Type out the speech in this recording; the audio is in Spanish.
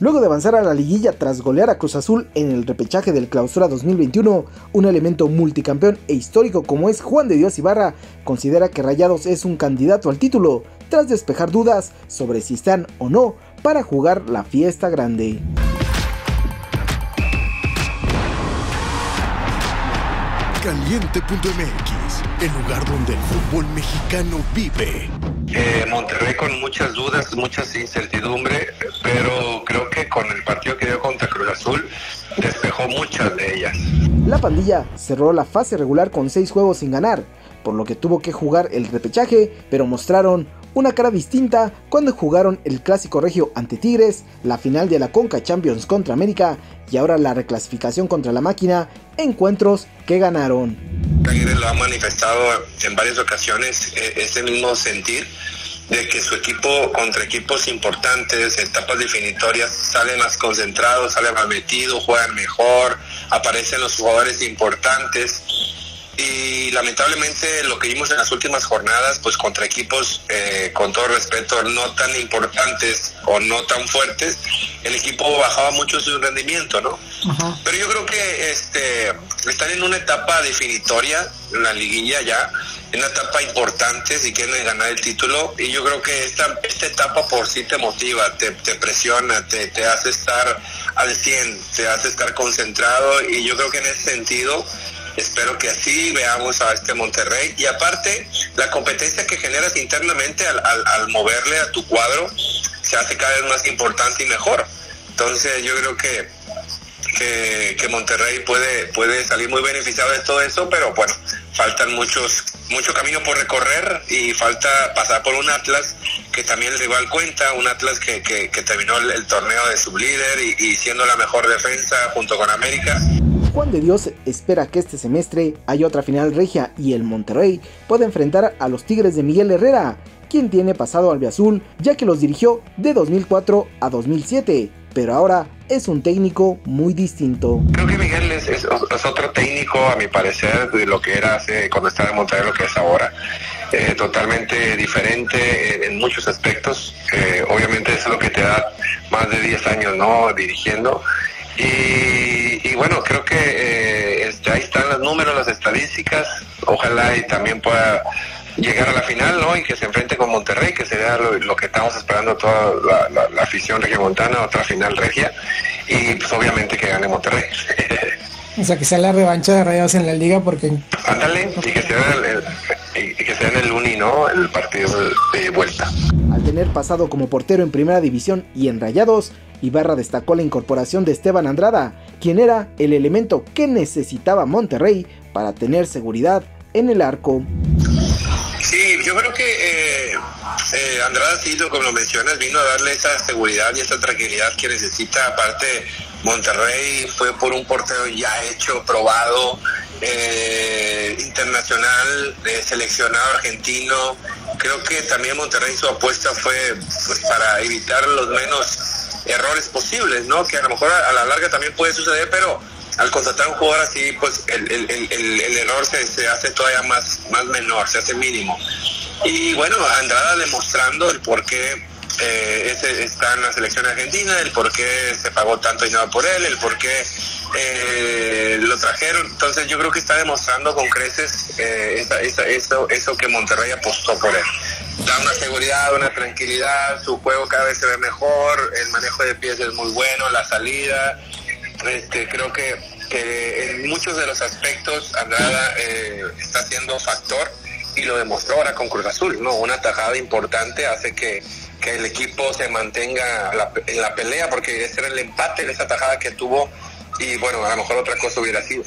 Luego de avanzar a la liguilla tras golear a Cruz Azul en el repechaje del Clausura 2021, un elemento multicampeón e histórico como es Juan de Dios Ibarra considera que Rayados es un candidato al título, tras despejar dudas sobre si están o no para jugar la fiesta grande. Caliente.mx, el lugar donde el fútbol mexicano vive. Eh, Monterrey con muchas dudas, muchas incertidumbre, pero creo que con el partido que dio contra Cruz Azul despejó muchas de ellas. La pandilla cerró la fase regular con seis juegos sin ganar, por lo que tuvo que jugar el repechaje, pero mostraron una cara distinta cuando jugaron el clásico regio ante Tigres, la final de la Conca Champions contra América y ahora la reclasificación contra la máquina, encuentros que ganaron. Tigres lo ha manifestado en varias ocasiones eh, ese mismo sentir de que su equipo contra equipos importantes, etapas definitorias, sale más concentrado, sale más metido, juegan mejor, aparecen los jugadores importantes y lamentablemente lo que vimos en las últimas jornadas, pues contra equipos, eh, con todo respeto, no tan importantes o no tan fuertes, el equipo bajaba mucho su rendimiento, ¿no? Pero yo creo que este están en una etapa definitoria, en la liguilla ya, una etapa importante si quieren ganar el título, y yo creo que esta, esta etapa por sí te motiva, te, presiona, te, te hace estar al 100, te hace estar concentrado, y yo creo que en ese sentido Espero que así veamos a este Monterrey. Y aparte, la competencia que generas internamente al, moverle a tu cuadro se hace cada vez más importante y mejor. Entonces yo creo que, que, Monterrey puede, puede salir muy beneficiado de todo eso, pero bueno, faltan muchos, mucho camino por recorrer y falta pasar por un Atlas que también el rival cuenta, un Atlas que, terminó el, torneo de sublíder y, y siendo la mejor defensa junto con América. Juan de Dios espera que este semestre haya otra final regia y el Monterrey pueda enfrentar a los Tigres de Miguel Herrera, quien tiene pasado al Azul ya que los dirigió de 2004 a 2007, pero ahora es un técnico muy distinto. Creo que Es, otro técnico, a mi parecer, de lo que era hace, cuando estaba en Monterrey, lo que es ahora. Eh, totalmente diferente en, muchos aspectos. Eh, obviamente es lo que te da más de 10 años no dirigiendo. Y, bueno, creo que eh, este, están los números, las estadísticas. Ojalá y también pueda llegar a la final, ¿no? Y que se enfrente con Monterrey, que sería lo, que estamos esperando toda la, la, afición regiomontana, otra final regia. Y pues obviamente que gane Monterrey. o sea, que sea la revancha de Rayados en la liga porque... Ándale, y que sea el, y que sea en el Uni, ¿no? El partido de vuelta. Al tener pasado como portero en Primera División y en Rayados, Ibarra destacó la incorporación de Esteban Andrada, quien era el elemento que necesitaba Monterrey para tener seguridad en el arco. Sí, yo creo que eh, eh, Andrada, sí, como lo mencionas, vino a darle esa seguridad y esa tranquilidad que necesita. Aparte, Monterrey fue por un portero ya hecho, probado, eh, internacional, seleccionado argentino. Creo que también Monterrey su apuesta fue pues, para evitar los menos errores posibles, ¿no? Que a lo mejor a, la larga también puede suceder, pero al contratar un jugador así, pues el, error se, hace todavía más, más menor, se hace mínimo. Y bueno, Andrada demostrando el por qué eh, ese está en la selección argentina, el por qué se pagó tanto dinero por él, el por qué eh, lo trajeron. Entonces yo creo que está demostrando con creces eh, eso, eso que Monterrey apostó por él da una seguridad, una tranquilidad, su juego cada vez se ve mejor, el manejo de pies es muy bueno, la salida, este, creo que, que en muchos de los aspectos Andrada eh, está siendo factor y lo demostró ahora con Cruz Azul, ¿no? Una tajada importante hace que, que el equipo se mantenga en la pelea porque ese era el empate esa tajada que tuvo y bueno, a lo mejor otra cosa hubiera sido.